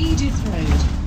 Edith Road.